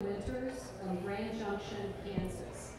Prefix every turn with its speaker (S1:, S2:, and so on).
S1: Winters of Grand Junction, Kansas.